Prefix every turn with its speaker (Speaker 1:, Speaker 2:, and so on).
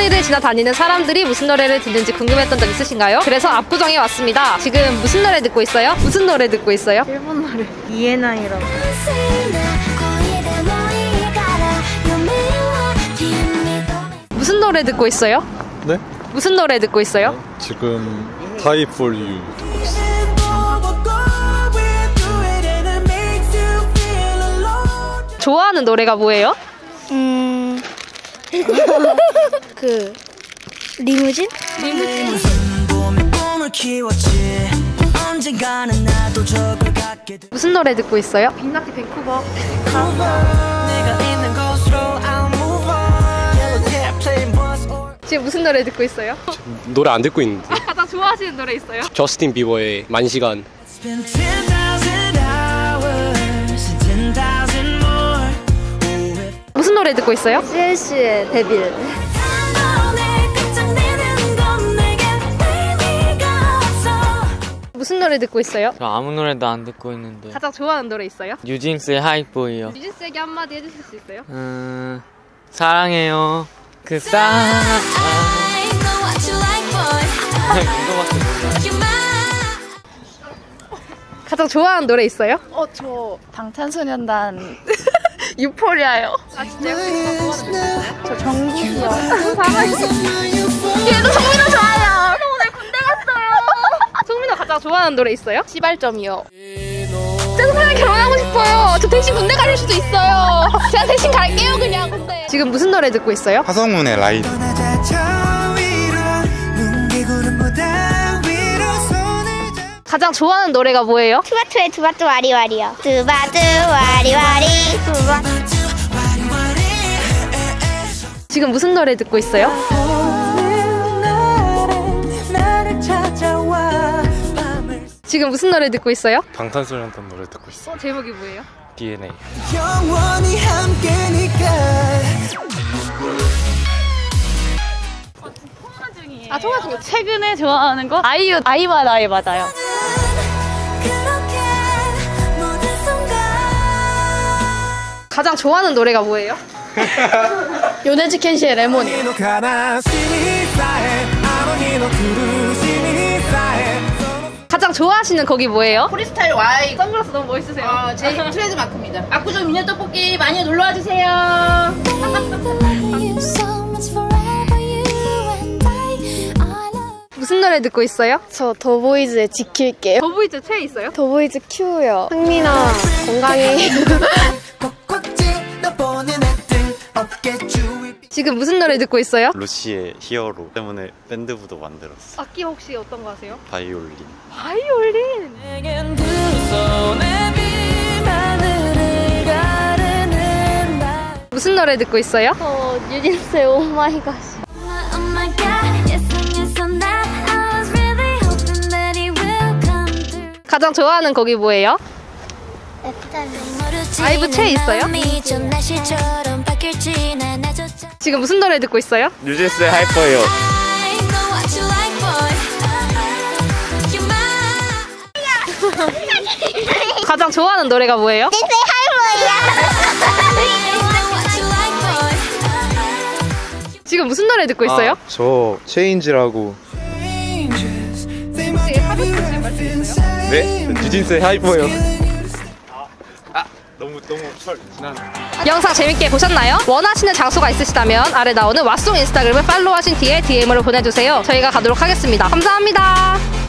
Speaker 1: 거리를 지나다니는 사람들이 무슨 노래를 듣는지 궁금했던 적 있으신가요? 그래서 압구정에 왔습니다. 지금 무슨 노래 듣고 있어요? 무슨 노래 듣고 있어요?
Speaker 2: 일본 노래 이에나이라고
Speaker 1: 무슨 노래 듣고 있어요?
Speaker 3: 네?
Speaker 1: 무슨 노래 듣고 있어요?
Speaker 3: 네, 지금 Die For You 듣고 있어요.
Speaker 1: 좋아하는 노래가 뭐예요?
Speaker 2: 음... 그... 리무진?
Speaker 4: 돼
Speaker 1: 무슨 노래 듣고 있어요? 빅나티 밴쿠버. 지금 무슨 노래 듣고 있어요?
Speaker 5: 노래 안 듣고 있는데
Speaker 1: 가장 좋아하시는 노래 있어요?
Speaker 5: 저스틴 비버의 만 시간
Speaker 1: 듣고 있어요?
Speaker 2: CLC의 데빌
Speaker 1: 무슨 노래 듣고 있어요?
Speaker 6: 저 아무 노래도 안 듣고 있는데
Speaker 1: 가장 좋아하는 노래 있어요?
Speaker 6: 뉴진스의 하이보이요
Speaker 1: 유진스에게 한마디 해주실 수 있어요?
Speaker 6: 음, 사랑해요 그 사랑
Speaker 1: 가장 좋아하는 노래 있어요?
Speaker 2: 어, 저 방탄소년단 유포리아요.
Speaker 1: 아 진짜?
Speaker 2: 저 정국이요.
Speaker 1: 얘도 정민호 좋아해요. 저 오늘 군대 갔어요. 정민호 가장 좋아하는 노래 있어요?
Speaker 2: 시발점이요.
Speaker 1: 제 정민이랑 결혼하고 싶어요. 저 대신 군대 갈 수도 있어요. 제가 대신 갈게요 그냥 군대. 지금 무슨 노래 듣고 있어요?
Speaker 4: 손을 잡
Speaker 1: 가장 좋아하는 노래가 뭐예요?
Speaker 7: 투바투의 투바투 와리와리요. 투바투 와리와리
Speaker 1: 지금 무슨 노래 듣고 있어요? 지금 무슨 노래 듣고 있어요?
Speaker 3: 방탄소년단 노래 듣고 있어요.
Speaker 1: 어, 제목이 뭐예요?
Speaker 3: DNA.
Speaker 4: 영원히 함께니까
Speaker 2: 아 통화 중에 최근에 좋아하는 거? 아이유 아이와 나이 맞아요
Speaker 1: 가장 좋아하는 노래가 뭐예요?
Speaker 2: 요네즈켄시의 레몬이
Speaker 1: 가장 좋아하시는 거기 뭐예요?
Speaker 8: 프리스타일 Y
Speaker 1: 선글라스 너무 멋있으세요.
Speaker 8: 어, 트레드마크입니다 압구정 미녀 떡볶이 많이 놀러 와주세요.
Speaker 1: 무슨 노래 듣고 있어요?
Speaker 2: 저 더보이즈의 지킬게요.
Speaker 1: 더보이즈 최 있어요?
Speaker 2: 더보이즈 큐요. 흥민아
Speaker 4: 건강해.
Speaker 1: 지금 무슨 노래 듣고 있어요?
Speaker 9: 루시의 히어로 때문에 밴드부도 만들었어.
Speaker 1: 악기 혹시 어떤 거 아세요?
Speaker 9: 바이올린.
Speaker 1: 바이올린 무슨 노래 듣고 있어요?
Speaker 2: 저 뉴진스의 오마이갓이
Speaker 7: Oh
Speaker 1: 가장 좋아하는 곡이 뭐예요? 아이브 채 있어요? 지금 무슨 노래 듣고 있어요?
Speaker 9: 뉴진스의 하이퍼예요.
Speaker 7: Mine
Speaker 1: 가장 좋아하는 노래가 뭐예요? 지금 무슨 노래 듣고 있어요?
Speaker 10: 저 체인지라고
Speaker 9: 네? 뉴진스의 하이퍼예요. 아, 너무 너무 철 지난.
Speaker 1: 영상 재밌게 보셨나요? 원하시는 장소가 있으시다면 아래 나오는 왓송 인스타그램을 팔로우하신 뒤에 DM으로 보내주세요. 저희가 가도록 하겠습니다. 감사합니다.